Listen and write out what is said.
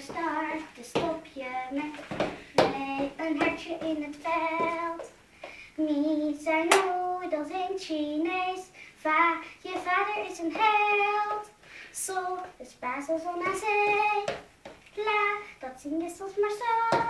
start, dus stop je met een hartje in het veld. Niet zijn dat in Chinees, va, je vader is een held. Sol is basis na zee, la, dat zien je soms maar zo.